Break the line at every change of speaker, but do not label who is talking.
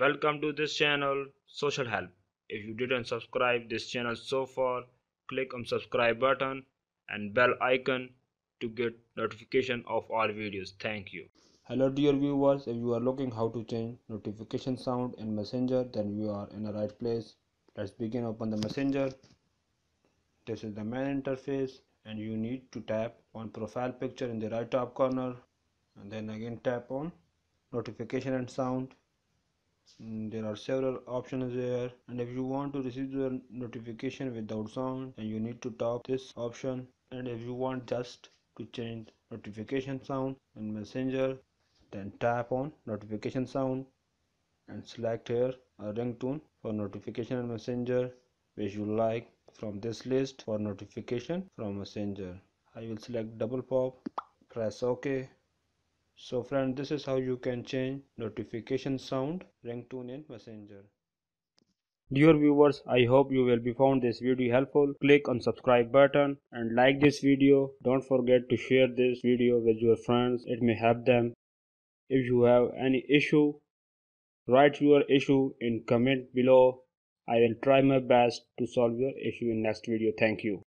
Welcome to this channel Social Help. If you didn't subscribe this channel so far, click on subscribe button and bell icon to get notification of all videos. Thank you.
Hello dear viewers, if you are looking how to change notification sound in Messenger then you are in the right place. Let's begin open the Messenger. This is the main interface and you need to tap on profile picture in the right top corner and then again tap on notification and sound Mm, there are several options there and if you want to receive the notification without sound then you need to tap this option. And if you want just to change notification sound in messenger then tap on notification sound and select here a ringtone for notification and messenger which you like from this list for notification from messenger. I will select double pop press ok so friend this is how you can change notification sound ringtone in messenger
Dear viewers, I hope you will be found this video helpful. Click on subscribe button and like this video. Don't forget to share this video with your friends. It may help them. If you have any issue, write your issue in comment below. I will try my best to solve your issue in next video. Thank you.